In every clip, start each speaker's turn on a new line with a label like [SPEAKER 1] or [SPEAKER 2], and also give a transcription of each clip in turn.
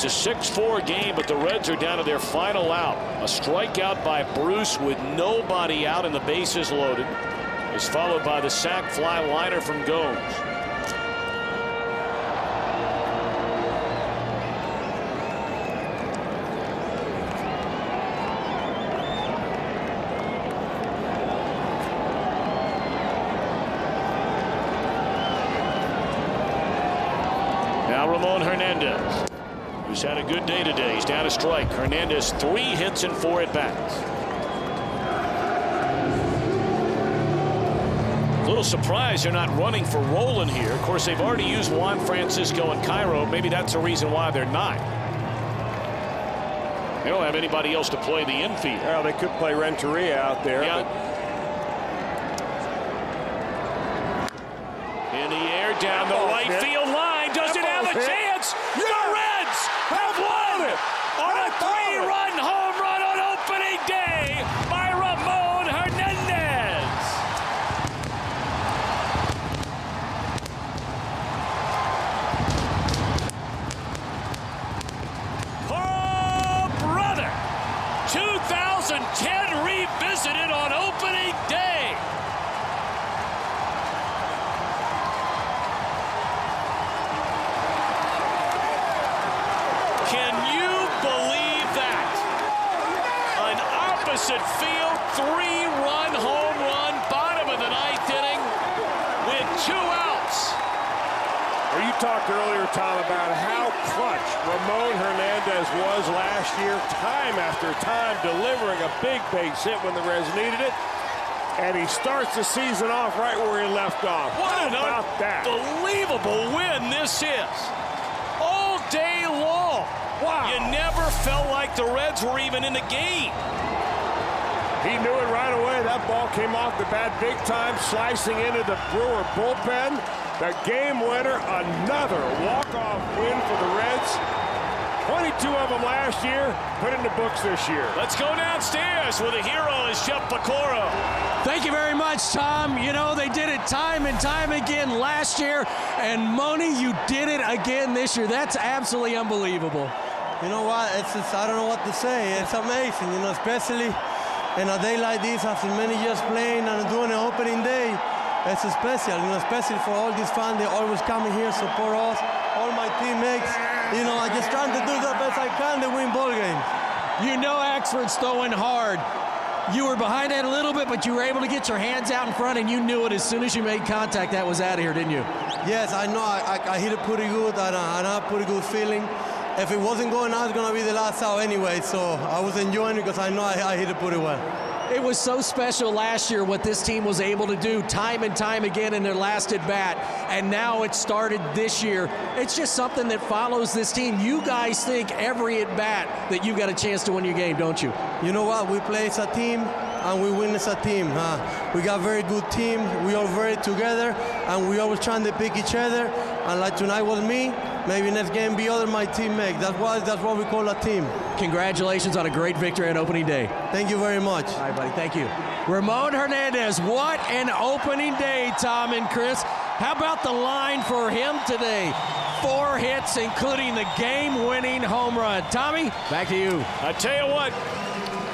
[SPEAKER 1] It's a 6-4 game, but the Reds are down to their final out. A strikeout by Bruce with nobody out and the bases loaded is followed by the sac fly liner from Gomes. Now Ramon Hernandez, who's had a good day today. He's down a strike. Hernandez three hits and four at bats. A little surprise they're not running for Rolen here. Of course, they've already used Juan Francisco and Cairo. Maybe that's the reason why they're not. They don't have anybody else to play the infield.
[SPEAKER 2] Well, they could play Renteria out there.
[SPEAKER 1] Yeah. In the air, down the
[SPEAKER 2] ball's
[SPEAKER 1] right field line. Does
[SPEAKER 2] That
[SPEAKER 1] it have a
[SPEAKER 2] ball's hit.
[SPEAKER 1] chance? The
[SPEAKER 2] Yeah.
[SPEAKER 1] Reds have won on a three-run home run on opening day by Ramon Hernandez. Oh, brother! 2010 revisited on opening day. Can you believe that? An opposite field three-run home run, bottom of the ninth inning, with two outs.
[SPEAKER 2] Well, you talked earlier, Tom, about how clutch Ramon Hernandez was last year, time after time, delivering a big base hit when the Reds needed it. And he starts the season off right where he left off.
[SPEAKER 1] What
[SPEAKER 2] How
[SPEAKER 1] an
[SPEAKER 2] about that?
[SPEAKER 1] unbelievable win this is. All day long.
[SPEAKER 2] Wow.
[SPEAKER 1] You never felt like the Reds were even in the game.
[SPEAKER 2] He knew it right away. That ball came off the bat big time, slicing into the Brewer bullpen. The game winner, another walk-off win for the Reds. 22 of them last year, put in the books this year.
[SPEAKER 1] Let's go downstairs where the hero is Jeff Piecoro.
[SPEAKER 3] Thank you very much, Tom. You know, they did it time and time again last year, and Moni, you did it again this year. That's absolutely unbelievable.
[SPEAKER 4] You know what? It's just, I don't know what to say. It's amazing, you know, especially in a day like this after many years playing and doing an opening day. It's special, you know, especially for all these fans. They always coming here, support us, all my teammates. You know, I just trying to do the best I can to win ball games.
[SPEAKER 3] You know Axford's throwing hard. You were behind that a little bit, but you were able to get your hands out in front, and you knew it as soon as you made contact. That was out of here, didn't you?
[SPEAKER 4] Yes, I know. I, I, I hit it pretty good, and I, and I have a pretty good feeling. If it wasn't going out, it's going to be the last out anyway. So I was enjoying it because I know I, I hit it pretty well.
[SPEAKER 3] It was so special last year what this team was able to do time and time again in their last at bat, and now it started this year. It's just something that follows this team. You guys think every at bat that you've got a chance to win your game, don't you?
[SPEAKER 4] You know what? We play as a team and we win as a team. Huh? We got very good team. We all very together and we always trying to pick each other. And like tonight was me, maybe next game be other my teammates. That's why that's what we call a team.
[SPEAKER 3] Congratulations on a great victory on opening day.
[SPEAKER 4] Thank you very much.
[SPEAKER 3] All right, buddy. Thank you. Ramon Hernandez, what an opening day, Tom and Chris. How about the line for him today? Four hits, including the game winning home run. Tommy, back to you.
[SPEAKER 1] I tell you what,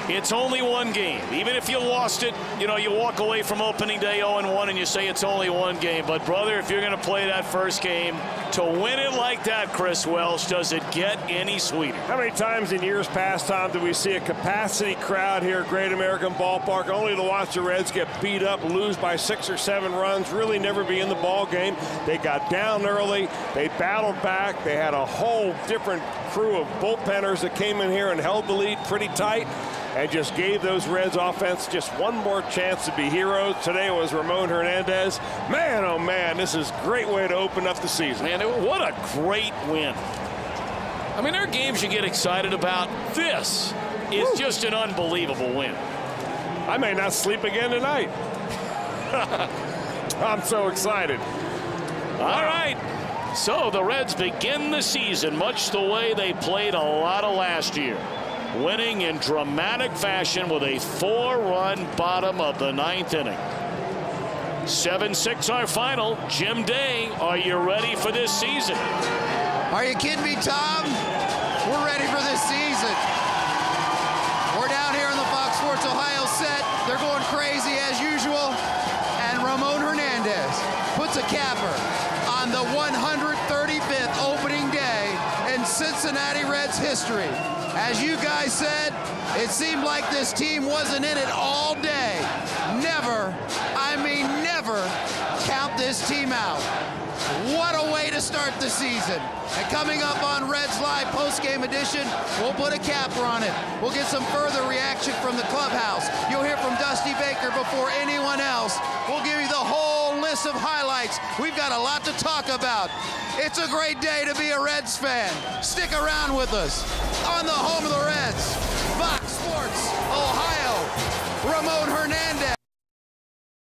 [SPEAKER 1] it's only one game. Even if you lost it, you know, you walk away from opening day 0-1 and you say it's only one game. But, brother, if you're going to play that first game, to win it like that, Chris Welsh, does it get any sweeter?
[SPEAKER 2] How many times in years past, Tom, did we see a capacity crowd here at Great American Ballpark only to watch the Reds get beat up, lose by six or seven runs, really never be in the ball game? They got down early. They battled back. They had a whole different crew of bullpenners that came in here and held the lead pretty tight and just gave those Reds offense just one more chance to be heroes. Today was Ramon Hernandez. Man, oh man, this is a great way to open up the season.
[SPEAKER 1] Man, what a great win. I mean, there are games you get excited about. This is just an unbelievable win.
[SPEAKER 2] I may not sleep again tonight. I'm so excited.
[SPEAKER 1] All right. So the Reds begin the season much the way they played a lot of last year, winning in dramatic fashion with a four-run bottom of the ninth inning. 7-6 our final. Jim Day, are you ready for this season?
[SPEAKER 5] Are you kidding me, Tom? We're ready for this season. We're down here in the Fox Sports Ohio set. They're going crazy as usual. And Ramon Hernandez puts a capper on the 135th Cincinnati Reds history. As you guys said, it seemed like this team wasn't in it all day. Never, I mean never, count this team out. What a way to start the season. And coming up on Reds Live post-game edition, we'll put a capper on it. We'll get some further reaction from the clubhouse. You'll hear from Dusty Baker before anyone else. We'll give you the whole list of highlights. We've got a lot to talk about. It's a great day to be a Reds fan. Stick around with us on the home of the Reds, Fox Sports, Ohio. Ramon Hernandez